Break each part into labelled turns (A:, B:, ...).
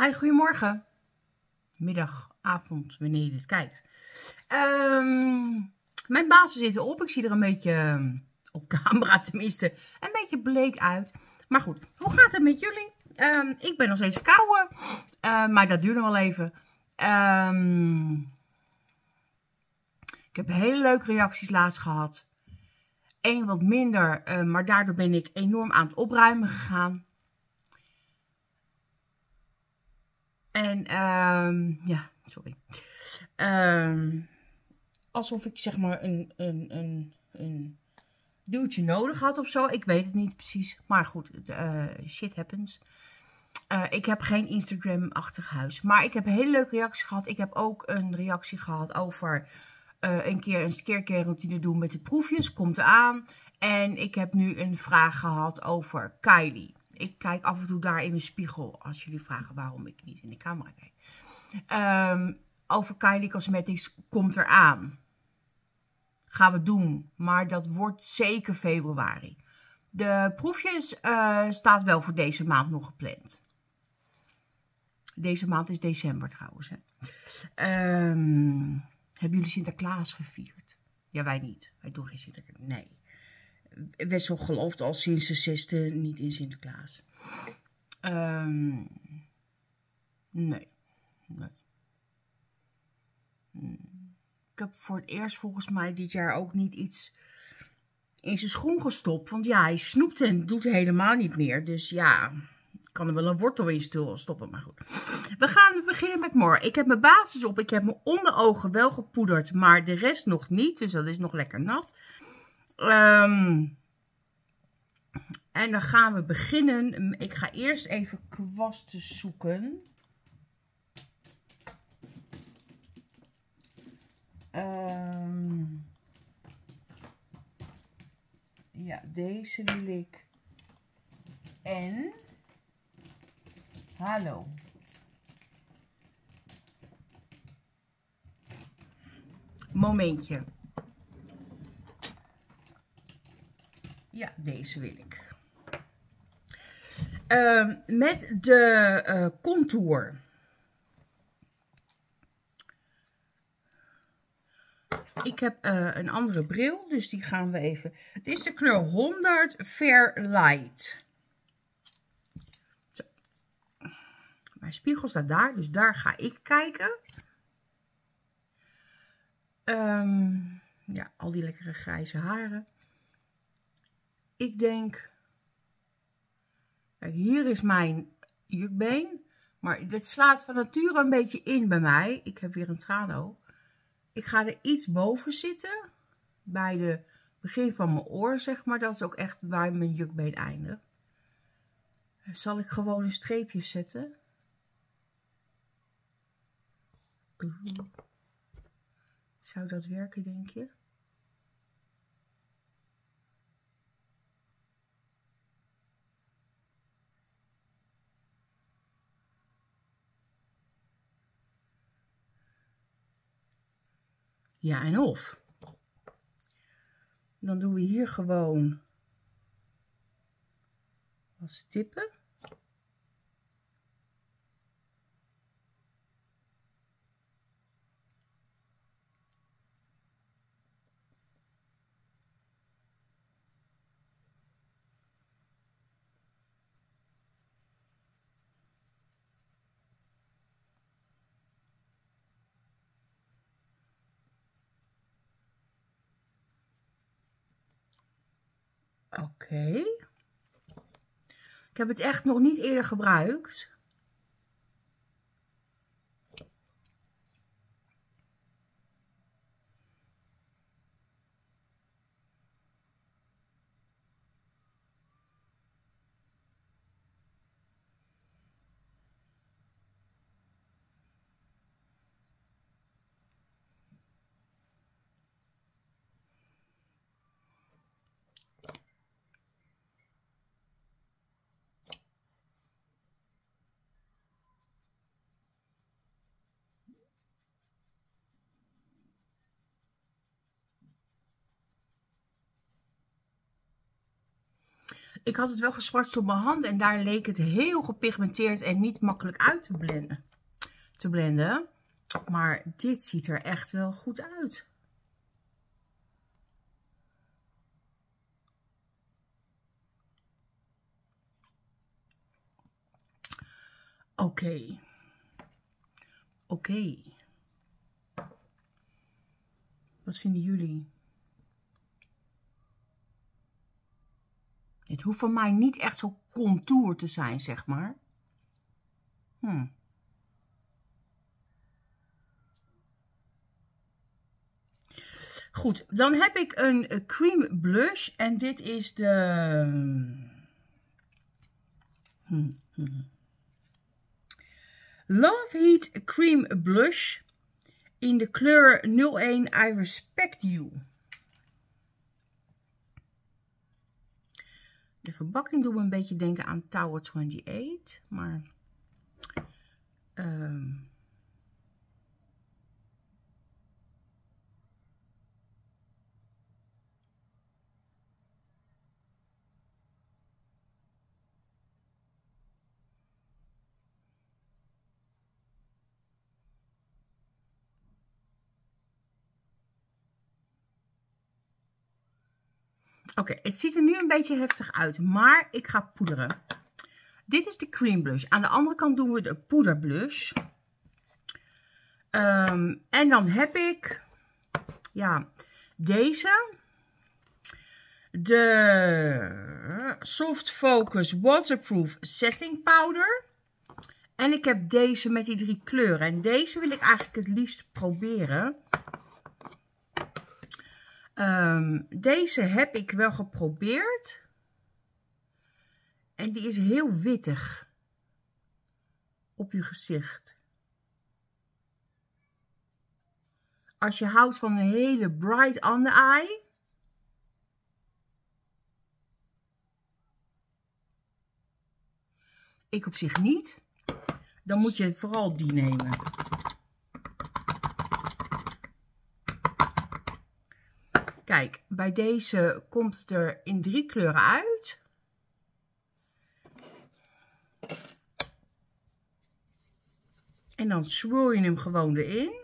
A: Hi, goedemorgen. Middag, avond, wanneer je dit kijkt. Ehm, mijn bazen zitten op. Ik zie er een beetje ehm, op camera tenminste een beetje bleek uit. Maar goed, hoe gaat het met jullie? Ehm, ik ben nog steeds verkouden. maar dat duurt nog wel even. ik heb hele leuke reacties laatst gehad. Eén wat minder, eh, maar daardoor ben ik enorm aan het opruimen gegaan. En um, ja, sorry. Um, alsof ik zeg maar een, een, een, een duwtje nodig had of zo. Ik weet het niet precies. Maar goed, uh, shit happens. Uh, ik heb geen Instagram-achtig huis. Maar ik heb hele leuke reacties gehad. Ik heb ook een reactie gehad over uh, een keer een skincare routine doen met de proefjes. Komt eraan. En ik heb nu een vraag gehad over Kylie ik kijk af en toe daar in mijn spiegel. Als jullie vragen waarom ik niet in de camera kijk. Um, over Kylie Cosmetics komt eraan. Gaan we doen. Maar dat wordt zeker februari. De proefjes uh, staat wel voor deze maand nog gepland. Deze maand is december trouwens. Hè. Um, hebben jullie Sinterklaas gevierd? Ja, wij niet. Wij doen geen Sinterklaas. Nee. Wessel gelooft al sinds de zesde niet in Sinterklaas. Um, nee. nee. Ik heb voor het eerst volgens mij dit jaar ook niet iets in zijn schoen gestopt. Want ja, hij snoept en doet helemaal niet meer. Dus ja, kan er wel een wortel in stoppen. Maar goed. We gaan beginnen met More. Ik heb mijn basis op. Ik heb mijn onderogen wel gepoederd. Maar de rest nog niet. Dus dat is nog lekker nat. Um, en dan gaan we beginnen. Ik ga eerst even kwasten zoeken. Um, ja, deze wil ik. En. Hallo. Momentje. Ja, deze wil ik. Uh, met de uh, contour. Ik heb uh, een andere bril, dus die gaan we even... Het is de kleur 100 Fair Light. Zo. Mijn spiegel staat daar, dus daar ga ik kijken. Um, ja, al die lekkere grijze haren. Ik denk, kijk, hier is mijn jukbeen. Maar dit slaat van nature een beetje in bij mij. Ik heb weer een trano. Ik ga er iets boven zitten. Bij de begin van mijn oor, zeg maar. Dat is ook echt waar mijn jukbeen eindigt. Zal ik gewoon een streepje zetten? Zou dat werken, denk je? Ja en of. Dan doen we hier gewoon wat stippen. Oké. Ik heb het echt nog niet eerder gebruikt. Ik had het wel geswart op mijn hand en daar leek het heel gepigmenteerd en niet makkelijk uit te blenden. Te blenden. Maar dit ziet er echt wel goed uit. Oké. Oké. Wat vinden jullie? Het hoeft voor mij niet echt zo contour te zijn, zeg maar. Hm. Goed, dan heb ik een cream blush en dit is de... Hm, hm. Love Heat Cream Blush in de kleur 01 I Respect You. De verbakking doet me een beetje denken aan Tower 28, maar... Oké, het ziet er nu een beetje heftig uit, maar ik ga poederen. Dit is de cream blush. Aan de andere kant doen we de poederblush. Um, en dan heb ik, ja, deze. De Soft Focus Waterproof Setting Powder. En ik heb deze met die drie kleuren. En deze wil ik eigenlijk het liefst proberen. Um, deze heb ik wel geprobeerd. En die is heel wittig op je gezicht. Als je houdt van een hele bright under eye. Ik op zich niet. Dan moet je vooral die nemen. Bij deze komt er in drie kleuren uit. En dan swirl je hem gewoon erin.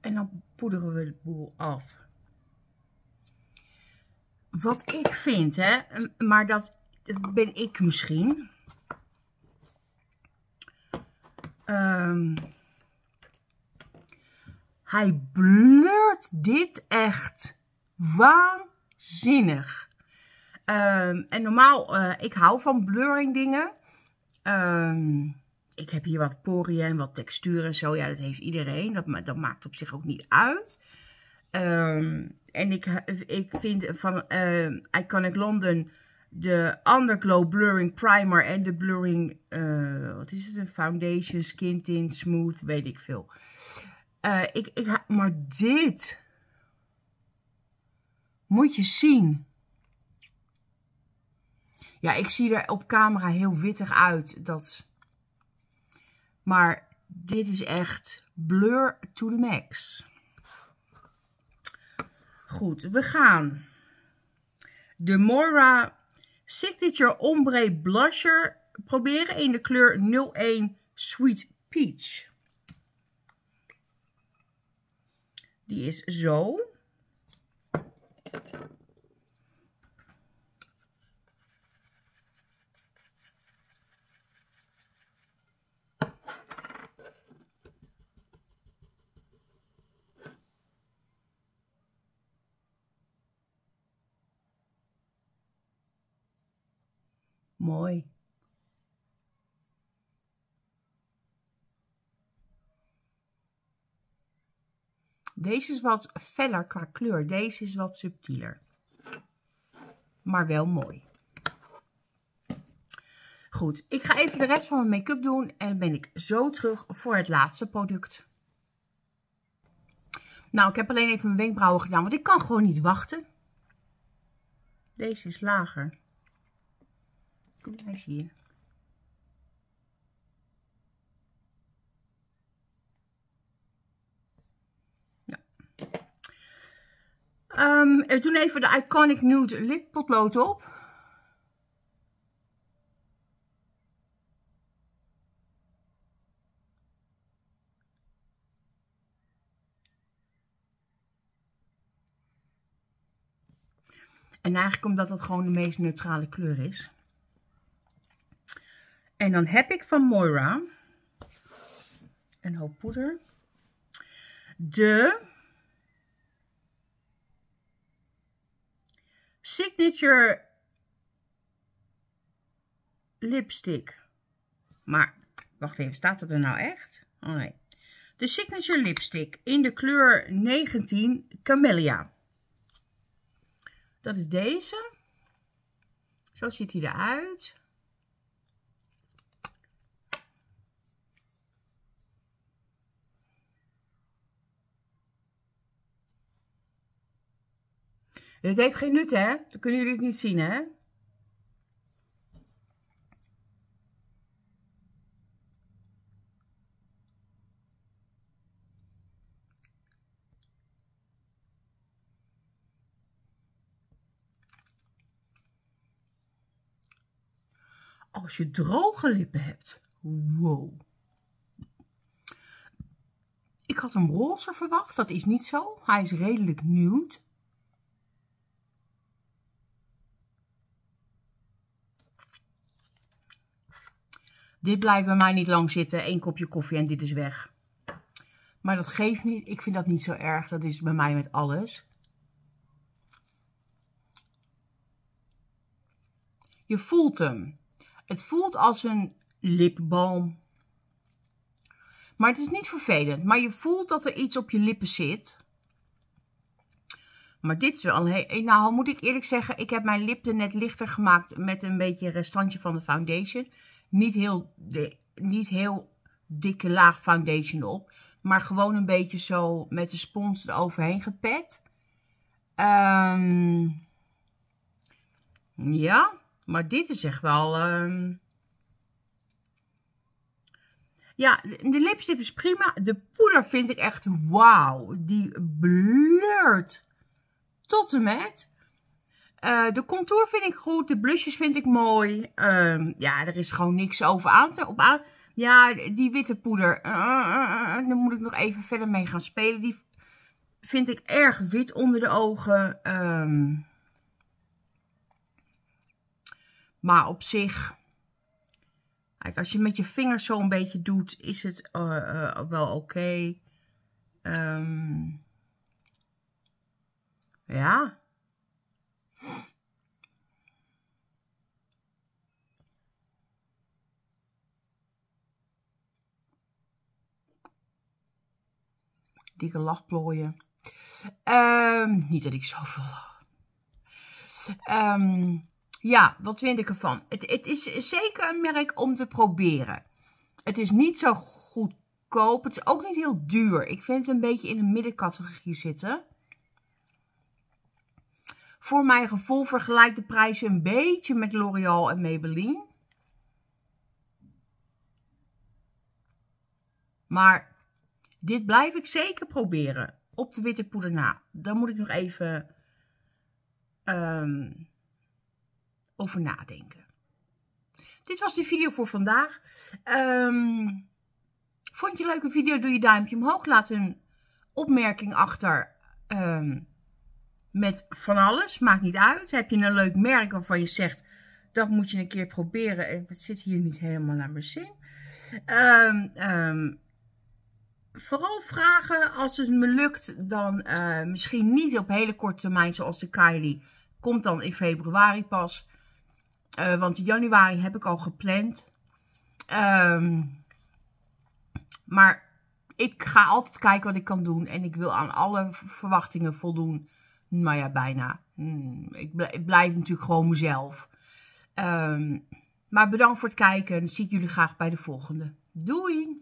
A: En dan poederen we de boel af. Wat ik vind, hè, maar dat, ben ik misschien. Um, hij blurt dit echt waanzinnig. Um, en normaal, uh, ik hou van blurring dingen. Um, ik heb hier wat poriën en wat textuur en zo. Ja, dat heeft iedereen. Dat, dat maakt op zich ook niet uit. Um, en ik, ik vind van uh, Iconic London de Underglow Blurring Primer en de Blurring, uh, wat is het, een Foundation, Skin Tint, Smooth, weet ik veel. Uh, ik, ik, maar dit moet je zien. Ja, ik zie er op camera heel wittig uit. Dat maar dit is echt blur to the max. Goed, we gaan de Moira Signature Ombre Blusher proberen in de kleur 01 Sweet Peach. Die is zo. Mooi. Deze is wat feller qua kleur. Deze is wat subtieler. Maar wel mooi. Goed, ik ga even de rest van mijn make-up doen. En ben ik zo terug voor het laatste product. Nou, ik heb alleen even mijn wenkbrauwen gedaan. Want ik kan gewoon niet wachten. Deze is lager. Kom eens hier. Ja. We doen even de Iconic Nude Lip Potlood op. En eigenlijk omdat dat gewoon de meest neutrale kleur is. En dan heb ik van Moira een hoop poeder. De Signature lipstick. Maar, wacht even, staat het er nou echt? Oh nee. De Signature lipstick in de kleur 19 Camellia. Dat is deze. Zo ziet hij eruit. Dit heeft geen nut, hè? Dan kunnen jullie het niet zien, hè? als je droge lippen hebt. Wow. Ik had hem roze verwacht, dat is niet zo. Hij is redelijk nude. Dit blijft bij mij niet lang zitten. Eén kopje koffie en dit is weg. Maar dat geeft niet. Ik vind dat niet zo erg. Dat is bij mij met alles. Je voelt hem. Het voelt als een lipbalm. Maar het is niet vervelend. Maar je voelt dat er iets op je lippen zit. Maar dit is wel Nou, moet ik eerlijk zeggen, ik heb mijn lippen net lichter gemaakt met een beetje restantje van de foundation. Niet heel, niet heel dikke laag foundation op. Maar gewoon een beetje zo met de spons eroverheen gepet. Um, ja. Maar dit is echt wel... Ehm, ja, de lipstift is prima. De poeder vind ik echt wauw. Die blurt tot en met. Uh, de contour vind ik goed. De blushes vind ik mooi. Um, ja, er is gewoon niks over aan te... Op aan, ja, die witte poeder. Uh, daar moet ik nog even verder mee gaan spelen. Die vind ik erg wit onder de ogen. Um, Maar op zich, kijk, als je met je vingers zo een beetje doet, is het wel oké. Um, ja. Dikke lachplooien. Um, niet dat ik zoveel lach. Um, ja, wat vind ik ervan? Het, het is zeker een merk om te proberen. Het is niet zo goedkoop. Het is ook niet heel duur. Ik vind het een beetje in de middencategorie zitten. Voor mijn gevoel vergelijkt de prijzen een beetje met L'Oreal en Maybelline. Maar dit blijf ik zeker proberen. Op de witte poeder na. Dan moet ik nog even... Um, over nadenken. Dit was de video voor vandaag. Um, vond je een leuke video? Doe je duimpje omhoog. Laat een opmerking achter um, met van alles. Maakt niet uit. Heb je een leuk merk waarvan je zegt... dat moet je een keer proberen. Het zit hier niet helemaal naar mijn zin. Um, vooral vragen als het me lukt. Dan uh, misschien niet op hele korte termijn zoals de Kylie. Komt dan in februari pas. Uh, want januari heb ik al gepland. Um, maar ik ga altijd kijken wat ik kan doen. En ik wil aan alle verwachtingen voldoen. Nou ja, bijna. Hmm, ik, blijf, natuurlijk gewoon mezelf. Um, maar bedankt voor het kijken. En zie ik jullie graag bij de volgende. Doei!